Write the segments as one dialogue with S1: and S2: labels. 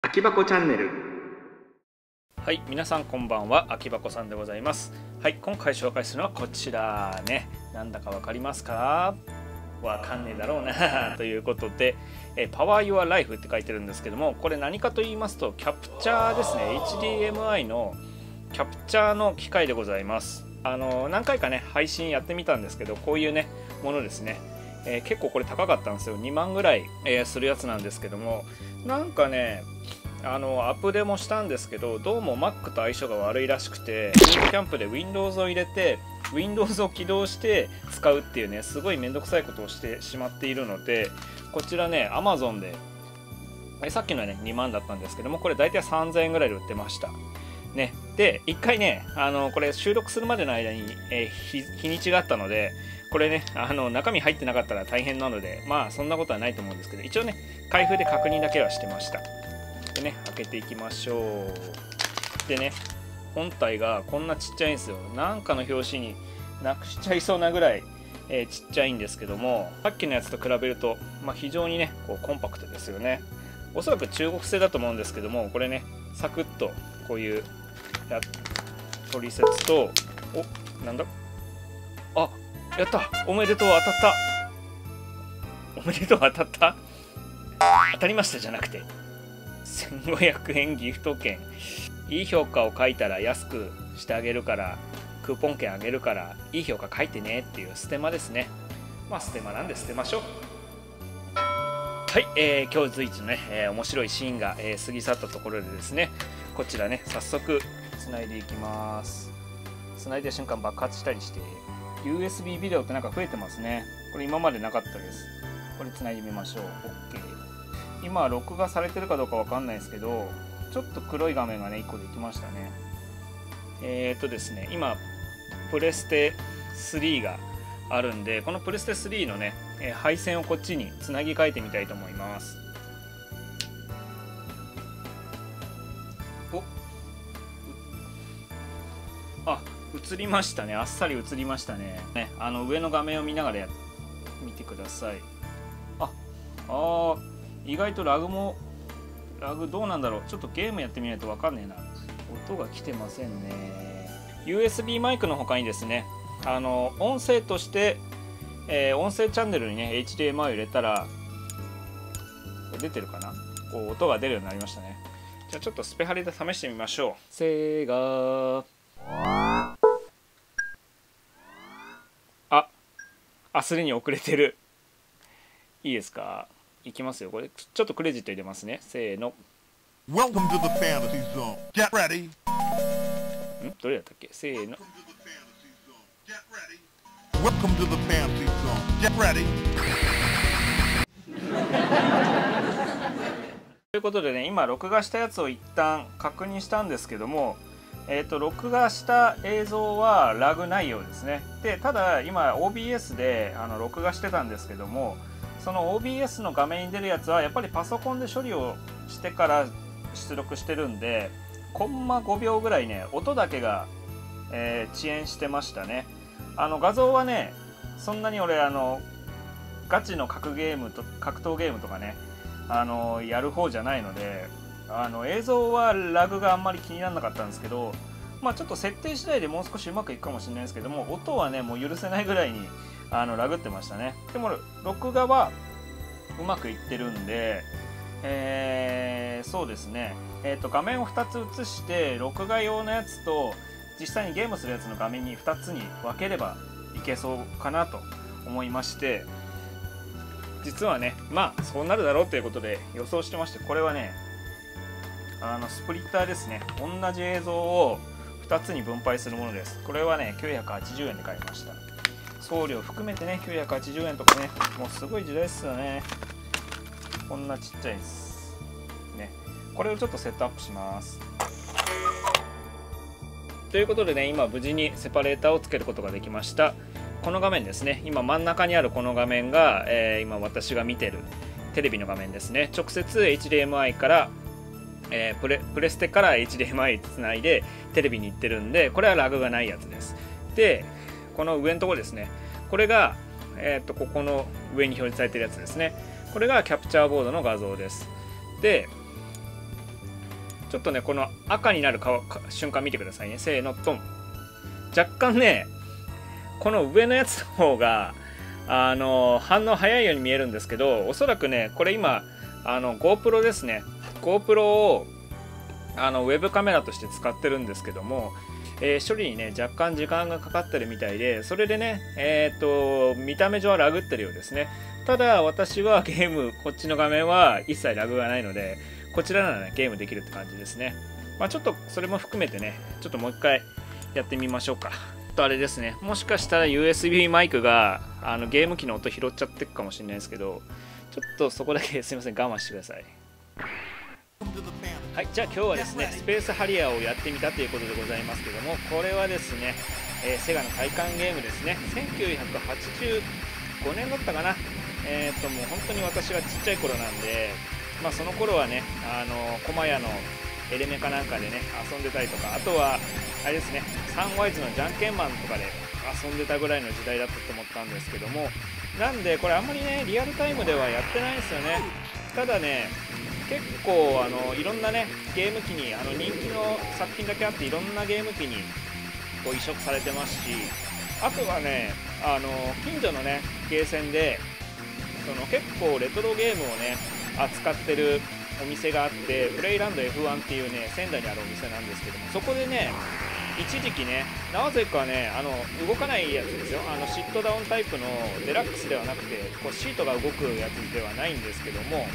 S1: 空き箱チャンネル。
S2: はい皆さんこんばんは。秋箱さんでございます。はい今回紹介するのはこちらね。なんだかわかりますか？わかんねえだろうな。ということでえ Power Your Life って書いてるんですけどもこれ何かと言いますとキャプチャーですね。HDMI のキャプチャーの機械でございます。あの何回かね配信やってみたんですけどこういうねものですね。えー、結構これ高かったんですよ。2万ぐらい、えー、するやつなんですけどもなんかねあのアップデもしたんですけどどうも Mac と相性が悪いらしくてキャンプで Windows を入れて Windows を起動して使うっていうねすごい面倒くさいことをしてしまっているのでこちらね Amazon でさっきのね2万だったんですけどもこれ大体3000円ぐらいで売ってました。ね、で1回ねあのこれ収録するまでの間に、えー、日にちがあったのでこれねあの中身入ってなかったら大変なのでまあそんなことはないと思うんですけど一応ね開封で確認だけはしてました。でね開けていきましょう。でね本体がこんなちっちゃいんですよ。なんかの表紙になくしちゃいそうなぐらい、えー、ちっちゃいんですけどもさっきのやつと比べると、まあ、非常にねこうコンパクトですよね。おそらく中国製だと思うんですけどもこれねサクッとこういうや取説とおなんだ？やった。おめでとう当たった。おめでとう当たった。当たりましたじゃなくて。1500円ギフト券。いい評価を書いたら安くしてあげるからクーポン券あげるからいい評価書いてねっていうステマですね。まあステマなんで捨てましょう。はい、えー、今日随一のね、えー、面白いシーンが、えー、過ぎ去ったところでですね。こちらね早速つないでいきます。つないだ瞬間爆発したりして。USB ビデオってなんか増えてますね。これ今までなかったです。これつないでみましょう。OK 今録画されてるかどうかわかんないですけどちょっと黒い画面がね1個できましたね。えー、っとですね今プレステ3があるんでこのプレステ3のねえ配線をこっちにつなぎ替えてみたいと思います。映りましたね。あっさり映りましたね。ねあの上の画面を見ながらや見てください。ああ意外とラグもラグどうなんだろう。ちょっとゲームやってみないと分かんねえな。音が来てませんね。USB マイクの他にですねあの音声としてえー、音声チャンネルにね HDMI を入れたら出てるかな。こう音が出るようになりましたね。じゃあちょっとスペハリで試してみましょう。せーがああすでに遅れてる。いいですか？いきますよ。これちょっとクレジット入れますね。せーの。Welcome to the fantasy zone. Get ready. ん？どれだったっけ？せーの。Welcome to the fantasy zone. Get ready. ということでね今録画したやつを一旦確認したんですけどもえーと、録画した映像はラグないようですね。でただ今 OBS であの録画してたんですけどもその OBS の画面に出るやつはやっぱりパソコンで処理をしてから出力してるんでコンマ5秒ぐらいね音だけが、えー、遅延してましたね。あの画像はねそんなに俺あのガチの格ゲームと格闘ゲームとかねあのやる方じゃないのであの映像はラグがあんまり気にならなかったんですけどまあちょっと設定次第でもう少しうまくいくかもしれないですけども音はねもう許せないぐらいにあのラグってましたね。でも録画はうまくいってるんでえー、そうですね。えーと画面を2つ映して録画用のやつと実際にゲームするやつの画面に2つに分ければいけそうかなと思いまして実はねまあそうなるだろうということで予想してましてこれはねあのスプリッターですね。同じ映像を2つに分配するものです。これはね980円で買いました。送料含めてね980円とかねもうすごい時代っすよね。こんなちっちゃいです。ね。これをちょっとセットアップします。ということでね今無事にセパレーターをつけることができました。この画面ですね。今真ん中にあるこの画面が、えー、今私が見てるテレビの画面ですね。直接 HDMI から、えー、プレプレステから HDMI つないでテレビに行ってるんでこれはラグがないやつです。でこの上のところですね。これが、えー、とここの上に表示されてるやつですね。これがキャプチャーボードの画像です。でちょっとねこの赤になる瞬間見てくださいね。せーのトン。若干ねこの上のやつの方があの反応早いように見えるんですけどおそらくねこれ今あの GoPro ですね。GoPro をあのウェブカメラとして使ってるんですけども、えー、処理にね若干時間がかかってるみたいでそれでねえっ、と見た目上はラグってるようですね。ただ私は ゲームこっちの画面は一切ラグがないのでこちらならねゲームできるって感じですね。まあちょっとそれも含めてねちょっともう一回やってみましょうか。とあれですね。もしかしたら USB マイクがあのゲーム機の音拾っちゃってるかもしれないですけどちょっとそこだけすいません。我慢してください。はいじゃあ今日はですねスペースハリアーをやってみたということでございますけどもこれはですね、えー、セガの体感ゲームですね。1985年だったかな。えっ、ー、ともう本当に私がちっちゃい頃なんでまあその頃はねあの駒屋のエレメかなんかでね遊んでたりとかあとはあれですねサンワイズのじゃんけんマンとかで遊んでたぐらいの時代だったと思ったんですけどもなんでこれあんまりねリアルタイムではやってないんですよね。ただね結構あのいろんなねゲーム機にあの人気の作品だけあっていろんなゲーム機にこう移植されてますしあとはねあの近所のねゲーセンでその結構レトロゲームをね扱ってるお店があってプレイランド F1 っていうね仙台にあるお店なんですけどもそこでね一時期ねなぜかねあの動かないやつですよ。あのシットダウンタイプのデラックスではなくてこうシートが動くやつではないんですけども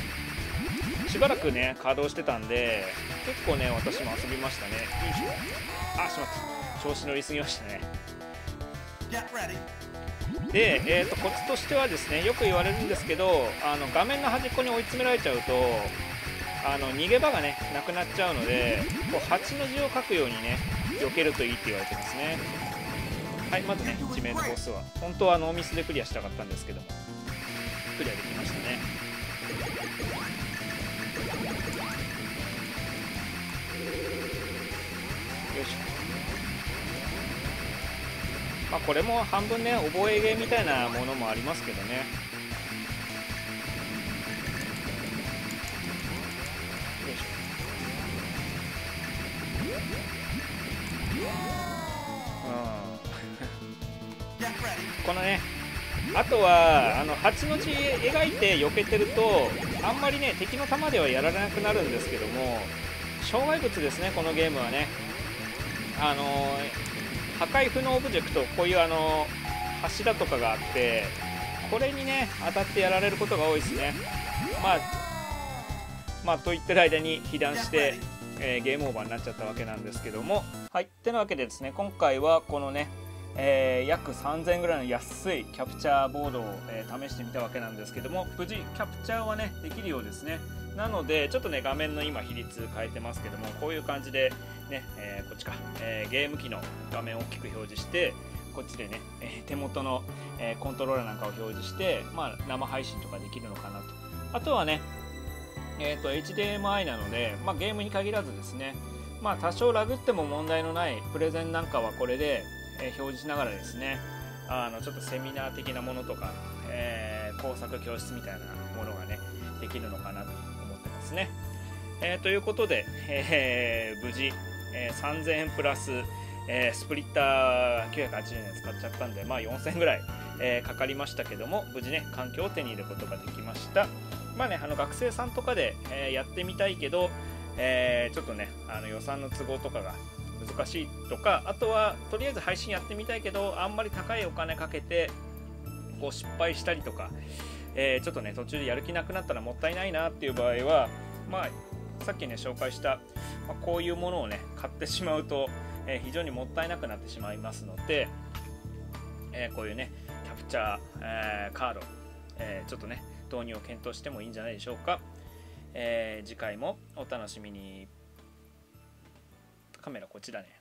S2: しばらくね稼働してたんで結構ね私も遊びましたね。よいしょあしまった。調子乗りすぎましたね。で、えーと、コツとしてはですねよく言われるんですけどあの画面の端っこに追い詰められちゃうとあの逃げ場がねなくなっちゃうのでこう8の字を書くようにね避けるといいって言われてますね。はいまずね1名のコースは。本当はノーミスでクリアしたかったんですけども。クリアできました。まあこれも半分ね覚えゲーみたいなものもありますけどね。このねあとはあの8の字描いて避けてるとあんまりね敵の弾ではやられなくなるんですけども障害物ですねこのゲームはね。あの破壊不能オブジェクトこういうあの柱とかがあってこれにね当たってやられることが多いですね。まあまあと言ってる間に被弾してえー、ゲームオーバーになっちゃったわけなんですけども。はい。ってなわけでですね今回はこのねえー、約3000円ぐらいの安いキャプチャーボードを、えー、試してみたわけなんですけども。無事キャプチャーはねできるようですねなのでちょっとね画面の今比率変えてますけどもこういう感じでね、えー、こっちか、えゲーム機の画面を大きく表示してこっちでね、え手元の、えコントローラーなんかを表示して、まあ、生配信とかできるのかなと。あとはねえーと、HDMI なので、まあ、ゲームに限らずですね、まあ、多少ラグっても問題のないプレゼンなんかはこれで、えー、表示しながらですねあのちょっとセミナー的なものとか、えー、工作教室みたいなものがねできるのかなと思ってますね。えー、ということで、えー、無事、えー、3000円プラス、えー、スプリッター980円使っちゃったんで、まあ、4000円ぐらい、えー、かかりましたけども無事ね環境を手に入れることができました。まあね、あの学生さんとかで、えー、やってみたいけど、えー、ちょっとねあの予算の都合とかが難しいとかあとはとりあえず配信やってみたいけどあんまり高いお金かけてこう失敗したりとか、えー、ちょっとね途中でやる気なくなったらもったいないなっていう場合はまあさっきね紹介した、まあ、こういうものをね買ってしまうと、えー、非常にもったいなくなってしまいますので、えー、こういうねキャプチャー、えカード、えちょっとね導入を検討してもいいんじゃないでしょうか、え、次回もお楽しみに。カメラこっちだね。